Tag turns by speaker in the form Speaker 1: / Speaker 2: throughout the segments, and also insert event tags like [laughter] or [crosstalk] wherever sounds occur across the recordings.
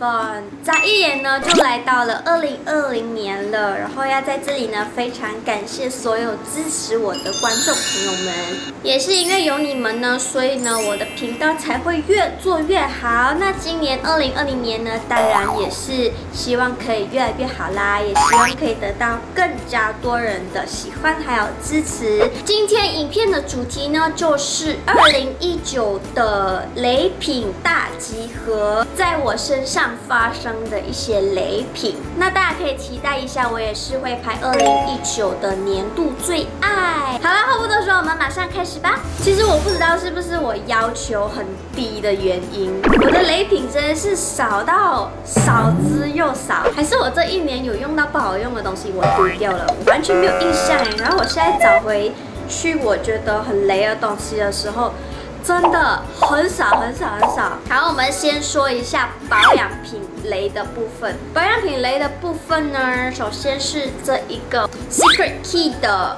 Speaker 1: 分。眨一眼呢，就来到了二零二零年了。然后要在这里呢，非常感谢所有支持我的观众朋友们，也是因为有你们呢，所以呢，我的频道才会越做越好。那今年二零二零年呢，当然也是希望可以越来越好啦，也希望可以得到更加多人的喜欢还有支持。今天影片的主题呢，就是二零一九的雷品大集合，在我身上发生的一些雷品。那大家可以期待一下，我也是会拍二零一九的年度最爱。好了，话不多说，我们马上开始吧。其实我不知道是不是我要求很低的原因，我的雷品真的是少到少之又少，还是我这一年有用到不好用的东西我丢掉了，完全没有印象。然后我现在找回去我觉得很雷的东西的时候。真的很少很少很少。好，我们先说一下保养品雷的部分。保养品雷的部分呢，首先是这一个 Secret Key 的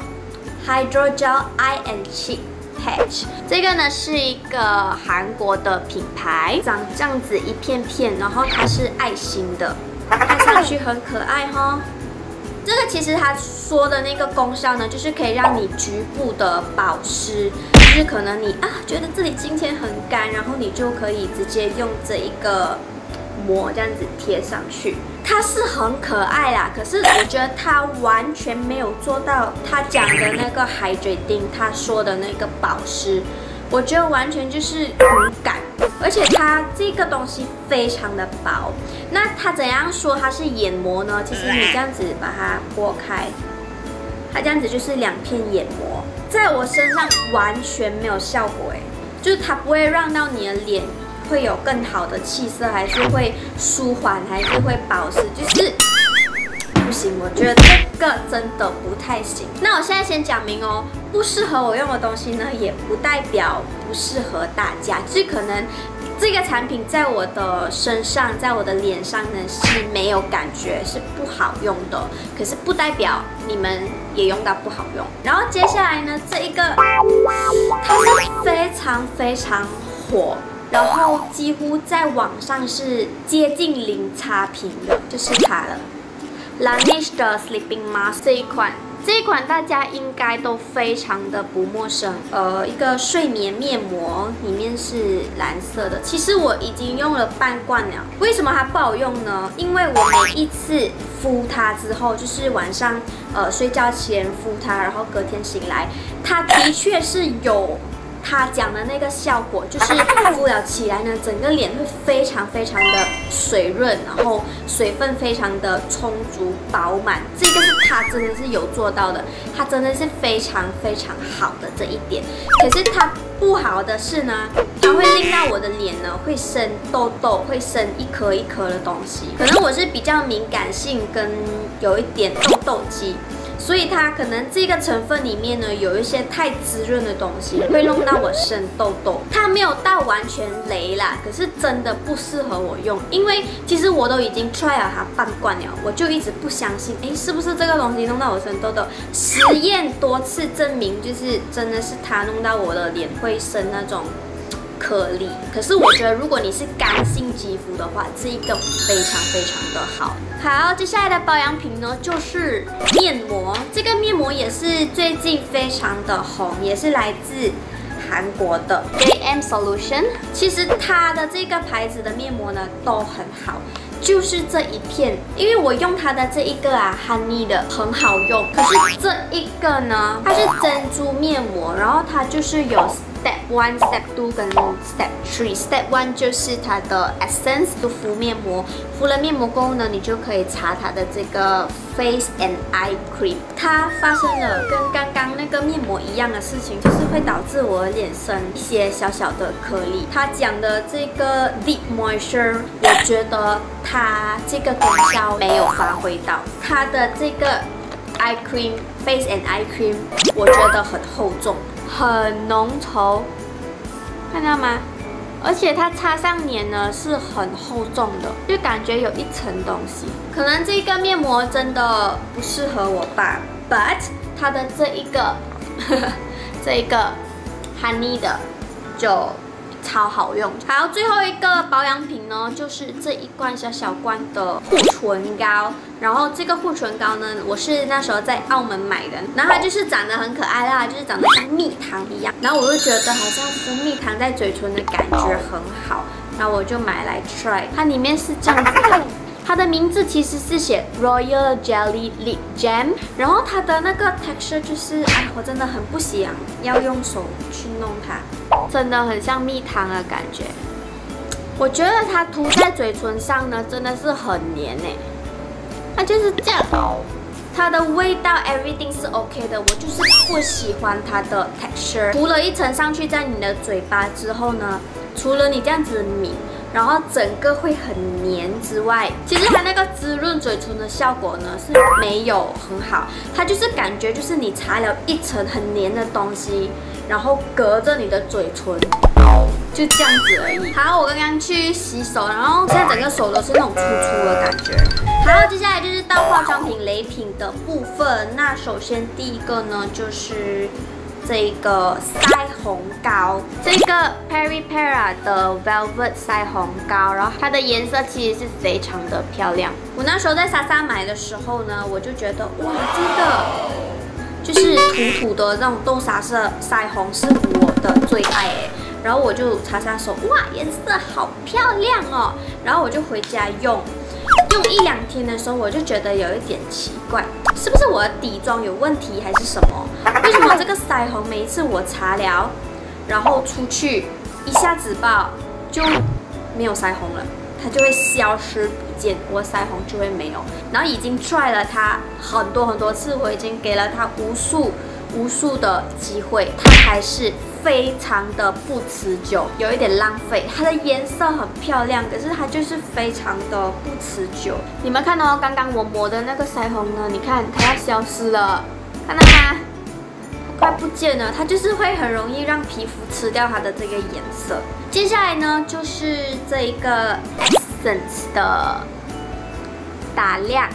Speaker 1: Hydrogel Eye and Cheek Patch。这个呢是一个韩国的品牌，长这样子一片片，然后它是爱心的，看上去很可爱哈。这个其实它说的那个功效呢，就是可以让你局部的保湿。就是可能你啊觉得自己今天很干，然后你就可以直接用这一个膜这样子贴上去，它是很可爱啦。可是我觉得它完全没有做到他讲的那个海水丁他说的那个保湿，我觉得完全就是无感，而且它这个东西非常的薄。那它怎样说它是眼膜呢？其实你这样子把它剥开，它这样子就是两片眼膜。在我身上完全没有效果哎，就是它不会让到你的脸会有更好的气色，还是会舒缓，还是会保湿，就是行。我觉得这个真的不太行。那我现在先讲明哦，不适合我用的东西呢，也不代表不适合大家，就是可能。这个产品在我的身上，在我的脸上呢是没有感觉，是不好用的。可是不代表你们也用到不好用。然后接下来呢，这一个它是非常非常火，然后几乎在网上是接近零差评的，就是它了，Laneige 的 Sleeping Mask 这一款。这一款大家应该都非常的不陌生，呃，一个睡眠面膜，里面是蓝色的。其实我已经用了半罐了，为什么它不好用呢？因为我每一次敷它之后，就是晚上呃睡觉前敷它，然后隔天醒来，它的确是有。它讲的那个效果就是敷了起来呢，整个脸会非常非常的水润，然后水分非常的充足饱满。这个是它真的是有做到的，它真的是非常非常好的这一点。可是它不好的是呢，它会令到我的脸呢会生痘痘，会生一颗一颗的东西。可能我是比较敏感性跟有一点痘痘肌。所以它可能这个成分里面呢，有一些太滋润的东西，会弄到我生痘痘。它没有到完全雷啦，可是真的不适合我用，因为其实我都已经 try 了它半罐了，我就一直不相信，哎，是不是这个东西弄到我生痘痘？实验多次证明，就是真的是它弄到我的脸会生那种。颗粒，可是我觉得如果你是干性肌肤的话，这一个非常非常的好。好，接下来的保养品呢，就是面膜。这个面膜也是最近非常的红，也是来自韩国的 JM Solution。其实它的这个牌子的面膜呢都很好，就是这一片，因为我用它的这一个啊，Honey 的很好用。可是这一个呢，它是珍珠面膜，然后它就是有。Step one, Step two 跟 Step three. Step one 就是它的 Essence 敷面膜，敷了面膜过后呢，你就可以擦它的这个 Face and Eye Cream。它发生了跟刚刚那个面膜一样的事情，就是会导致我脸生一些小小的颗粒。它讲的这个 Deep Moisture，我觉得它这个功效没有发挥到。它的这个 Eye Cream, Face and Eye Cream，我觉得很厚重。很浓稠，看到吗？而且它擦上脸呢是很厚重的，就感觉有一层东西。可能这个面膜真的不适合我吧，but 它的这一个 [laughs] 这一个 honey 的就超好用。还有最后一个保养品呢，就是这一罐小小罐的护唇膏。然后这个护唇膏呢，我是那时候在澳门买的，然后它就是长得很可爱啦，就是长得像蜜糖一样。然后我就觉得好像敷蜜糖在嘴唇的感觉很好，然后我就买来 try。它里面是这样子的。它的名字其实是写 Royal Jelly Lip Jam，然后它的那个 texture 就是，哎，我真的很不想要用手去弄它，真的很像蜜糖的感觉。我觉得它涂在嘴唇上呢，真的是很黏诶，它就是这样。它的味道 everything 是 OK 的，我就是不喜欢它的 texture。涂了一层上去在你的嘴巴之后呢，除了你这样子抿。然后整个会很黏之外，其实它那个滋润嘴唇的效果呢是没有很好，它就是感觉就是你擦了一层很黏的东西，然后隔着你的嘴唇，就这样子而已。好，我刚刚去洗手，然后现在整个手都是那种粗粗的感觉。好，接下来就是到化妆品雷品的部分。那首先第一个呢就是。这个腮红膏，这个 Peripera 的 Velvet 腮红膏，然后它的颜色其实是非常的漂亮。我那时候在莎莎买的时候呢，我就觉得哇，这个就是土土的那种豆沙色腮红是我的最爱哎。然后我就擦擦手，哇，颜色好漂亮哦。然后我就回家用。用一两天的时候，我就觉得有一点奇怪，是不是我的底妆有问题还是什么？为什么这个腮红每一次我擦了，然后出去一下子吧就没有腮红了，它就会消失不见，我腮红就会没有。然后已经 try 了它很多很多次，我已经给了它无数无数的机会，它还是。非常的不持久，有一点浪费。它的颜色很漂亮，可是它就是非常的不持久。你们看到刚刚我抹的那个腮红呢？你看它要消失了，看到吗？快不见了，它就是会很容易让皮肤吃掉它的这个颜色。接下来呢，就是这一个 Essence 的打亮。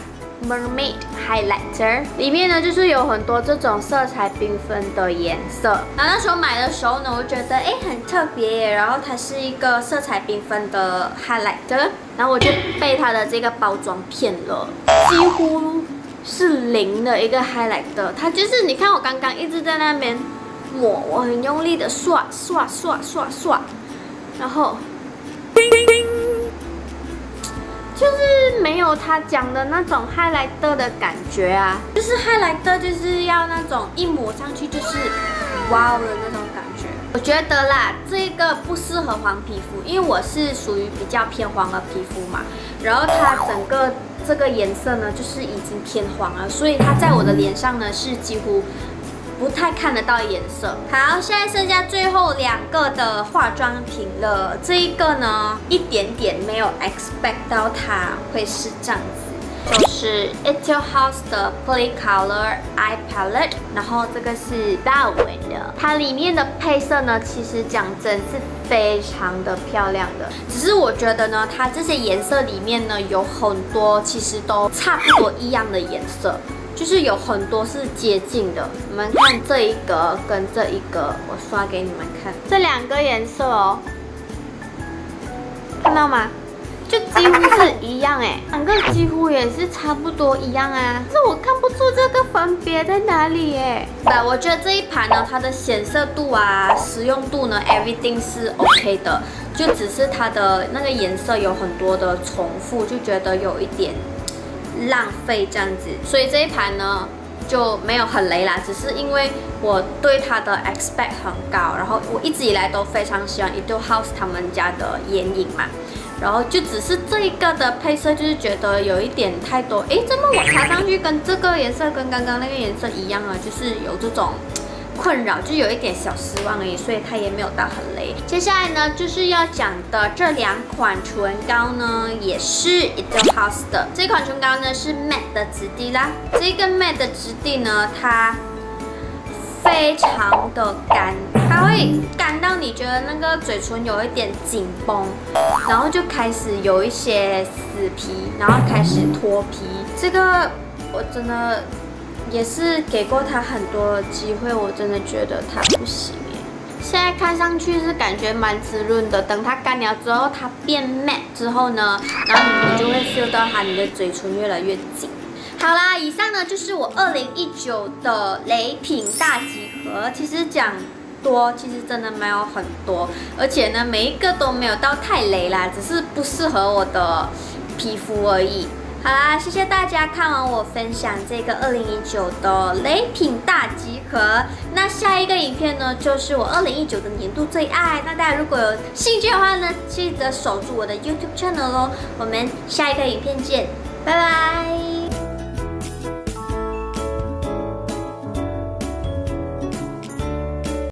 Speaker 1: Mermaid Highlighter 里面呢，就是有很多这种色彩缤纷的颜色。然后那时候买的时候呢，我觉得哎很特别耶。然后它是一个色彩缤纷的 Highlighter，然后我就被它的这个包装骗了，几乎是零的一个 Highlighter。它就是你看我刚刚一直在那边抹，我很用力的刷刷刷刷刷，然后。就是没有他讲的那种 highlighter 的感觉啊，就是 highlighter 就是要那种一抹上去就是哇的那种感。我觉得啦，这个不适合黄皮肤，因为我是属于比较偏黄的皮肤嘛。然后它整个这个颜色呢，就是已经偏黄了，所以它在我的脸上呢是几乎。不太看得到颜色。好，现在剩下最后两个的化妆品了。这一个呢，一点点没有 expect 到它会是这样子，就是 Etude House 的 Play Color Eye Palette，然后这个是大伟的。它里面的配色呢，其实讲真是非常的漂亮的。只是我觉得呢，它这些颜色里面呢，有很多其实都差不多一样的颜色。就是有很多是接近的，你们看这一个跟这一个，我刷给你们看，这两个颜色哦，看到吗？就几乎是一样哎，两个几乎也是差不多一样啊，可是我看不出这个分别在哪里哎。那我觉得这一盘呢，它的显色度啊、实用度呢，everything 是 OK 的，就只是它的那个颜色有很多的重复，就觉得有一点。浪费这样子，所以这一盘呢就没有很雷啦，只是因为我对它的 expect 很高，然后我一直以来都非常喜欢 Etude House 他们家的眼影嘛，然后就只是这一个的配色就是觉得有一点太多，哎，怎么我擦上去跟这个颜色跟刚刚那个颜色一样啊？就是有这种。困扰就有一点小失望而已，所以它也没有到很雷。接下来呢，就是要讲的这两款唇膏呢，也是伊周 House 的。这款唇膏呢是 matte 的质地啦，这个 matte 的质地呢，它非常的干，它会干到你觉得那个嘴唇有一点紧绷，然后就开始有一些死皮，然后开始脱皮。这个我真的。也是给过他很多机会，我真的觉得他不行。现在看上去是感觉蛮滋润的，等它干了之后，它变 matte 之后呢，然后你就会 feel 到它你的嘴唇越来越紧。好啦，以上呢就是我二零一九的雷品大集合。其实讲多，其实真的没有很多，而且呢每一个都没有到太雷啦，只是不适合我的皮肤而已。好啦，谢谢大家看完我分享这个二零一九的雷品大集合。那下一个影片呢，就是我二零一九的年度最爱。那大家如果有兴趣的话呢，记得守住我的 YouTube channel 咯。我们下一个影片见，拜拜。